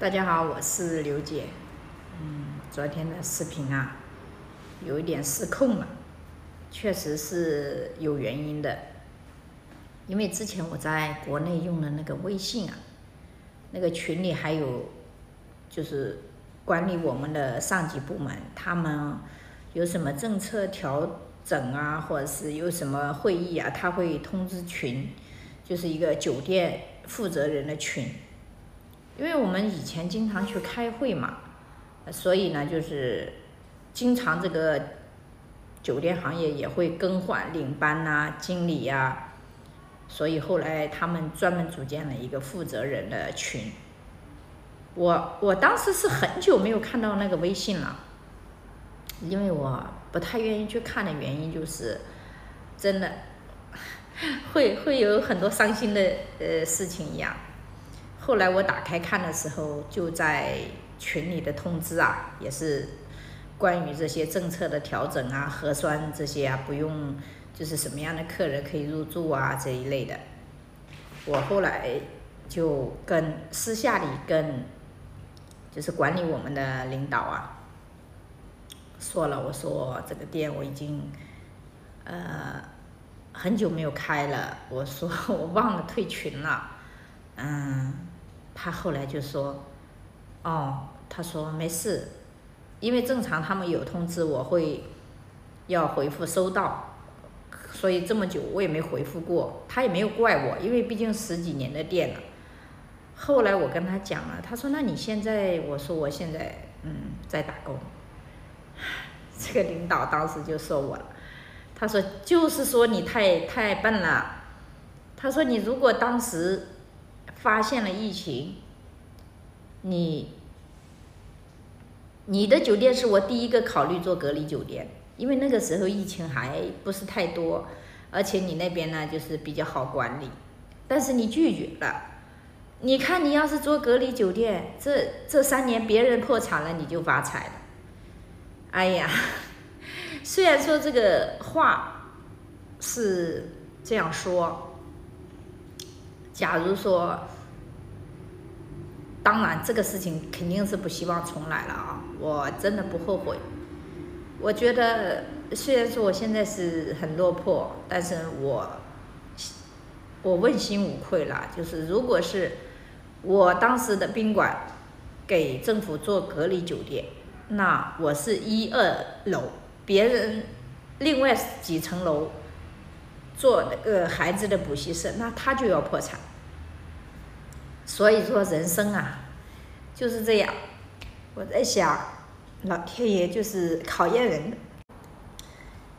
大家好，我是刘姐。嗯，昨天的视频啊，有一点失控了，确实是有原因的。因为之前我在国内用的那个微信啊，那个群里还有就是管理我们的上级部门，他们有什么政策调整啊，或者是有什么会议啊，他会通知群，就是一个酒店负责人的群。因为我们以前经常去开会嘛，所以呢，就是经常这个酒店行业也会更换领班呐、经理呀，所以后来他们专门组建了一个负责人的群。我我当时是很久没有看到那个微信了，因为我不太愿意去看的原因就是，真的 会会有很多伤心的呃事情一样。后来我打开看的时候，就在群里的通知啊，也是关于这些政策的调整啊、核酸这些啊，不用就是什么样的客人可以入住啊这一类的。我后来就跟私下里跟就是管理我们的领导啊说了，我说这个店我已经呃很久没有开了，我说 我忘了退群了，嗯。他后来就说：“哦，他说没事，因为正常他们有通知我会要回复收到，所以这么久我也没回复过，他也没有怪我，因为毕竟十几年的店了。后来我跟他讲了，他说那你现在，我说我现在嗯在打工，这个领导当时就说我了，他说就是说你太太笨了，他说你如果当时。”发现了疫情，你你的酒店是我第一个考虑做隔离酒店，因为那个时候疫情还不是太多，而且你那边呢就是比较好管理，但是你拒绝了。你看你要是做隔离酒店，这这三年别人破产了，你就发财了。哎呀，虽然说这个话是这样说。假如说，当然这个事情肯定是不希望重来了啊！我真的不后悔。我觉得虽然说我现在是很落魄，但是我我问心无愧啦。就是如果是我当时的宾馆给政府做隔离酒店，那我是一二楼，别人另外几层楼。做那个孩子的补习社，那他就要破产。所以说人生啊，就是这样。我在想，老天爷就是考验人。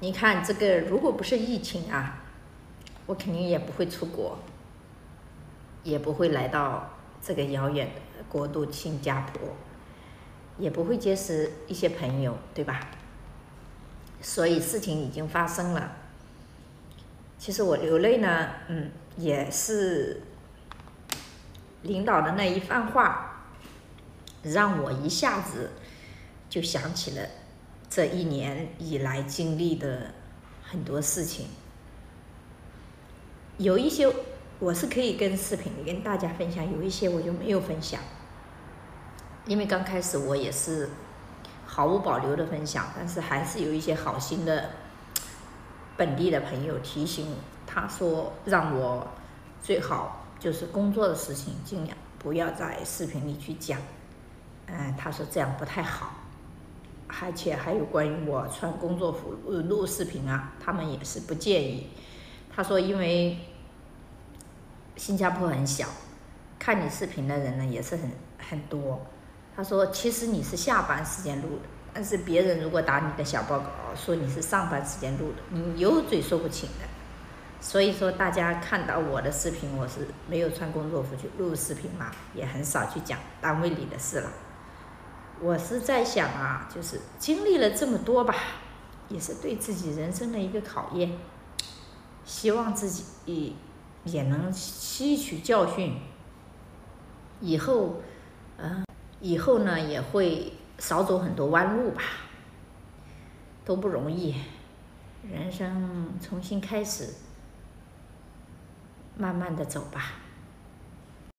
你看这个，如果不是疫情啊，我肯定也不会出国，也不会来到这个遥远的国度新加坡，也不会结识一些朋友，对吧？所以事情已经发生了。其实我流泪呢，嗯，也是领导的那一番话，让我一下子就想起了这一年以来经历的很多事情。有一些我是可以跟视频里跟大家分享，有一些我就没有分享，因为刚开始我也是毫无保留的分享，但是还是有一些好心的。本地的朋友提醒我他说：“让我最好就是工作的事情，尽量不要在视频里去讲。”嗯，他说这样不太好，而且还有关于我穿工作服录视频啊，他们也是不建议。他说，因为新加坡很小，看你视频的人呢也是很很多。他说，其实你是下班时间录的。但是别人如果打你的小报告，说你是上班时间录的，你有嘴说不清的。所以说，大家看到我的视频，我是没有穿工作服去录视频嘛，也很少去讲单位里的事了。我是在想啊，就是经历了这么多吧，也是对自己人生的一个考验，希望自己也能吸取教训，以后，嗯，以后呢也会。少走很多弯路吧，都不容易。人生重新开始，慢慢的走吧。